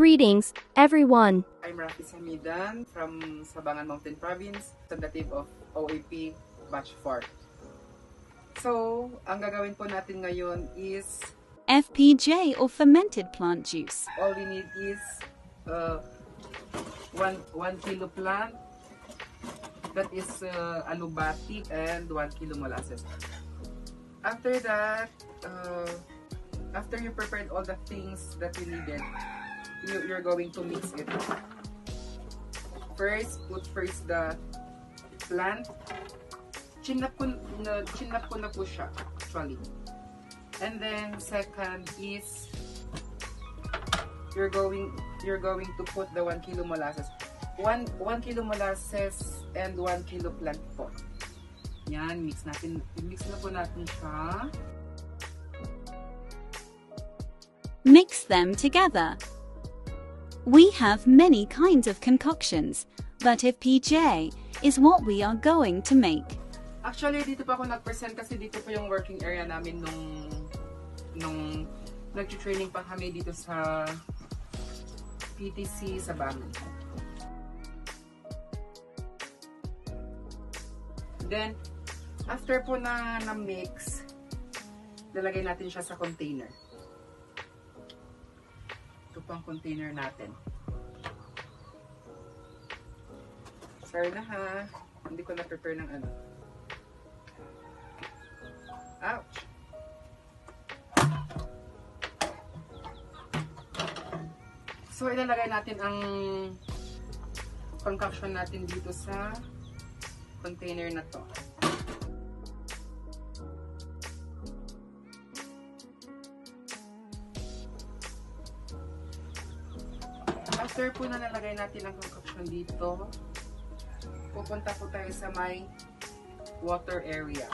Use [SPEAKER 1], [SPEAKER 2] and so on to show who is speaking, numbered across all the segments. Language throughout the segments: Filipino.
[SPEAKER 1] Greetings, everyone.
[SPEAKER 2] I'm Rafi Samidan from Sabangan Mountain Province, representative of OAP Batch 4. So, ang gagawin po natin ngayon is,
[SPEAKER 3] FPJ or fermented plant juice.
[SPEAKER 2] all we need is uh, one, one kilo plant, that is uh, alubati and 1 kilo molasses. After that, uh, after you prepared all the things that you needed, you, you're going to mix it. First, put first the plant. Chinap ko, na, chinap ko na po siya, actually. And then, second is, you're going, you're going to put the 1 kilo molasses. 1, 1 kilo molasses and 1 kilo plant po. Yan, mix natin. Mix na po natin siya.
[SPEAKER 3] Mix them together. We have many kinds of concoctions, but FPJ is what we are going to make.
[SPEAKER 2] Actually, dito pa ako nag-present kasi dito po yung working area namin nung nung nag-training pa kami dito sa PTC sa Bangon. Then, after po na na-mix, lalagay natin siya sa container. Ito container natin. Sorry na ha. Hindi ko na-prepare ng ano. Ouch! So, ilalagay natin ang concoction natin dito sa container na to. After po na nalagay natin ang concoction dito, pupunta po tayo sa may water area.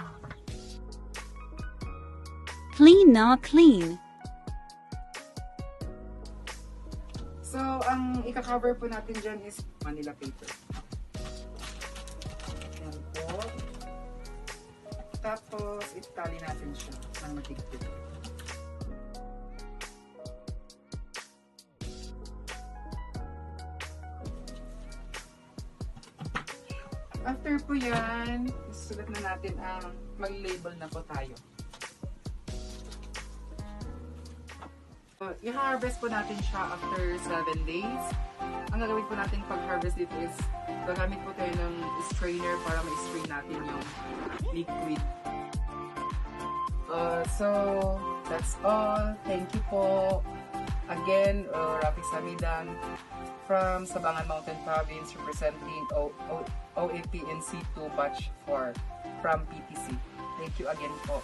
[SPEAKER 3] Clean na clean.
[SPEAKER 2] So, ang ika-cover po natin dyan is Manila paper. Yan po. Tapos, itali natin siya ng matigpit. After po yan, susulat na natin ang mag-label na po tayo. Uh, i-harvest po natin siya after 7 days. Ang gagawin po natin pag-harvest dito is gagamit po tayo ng strainer para ma-strain natin yung liquid. Uh, so, that's all. Thank you po. Again, uh, Rafi Samidan from Sabangan Mountain Province representing o o OAP and C2 Batch 4 from PTC. Thank you again po.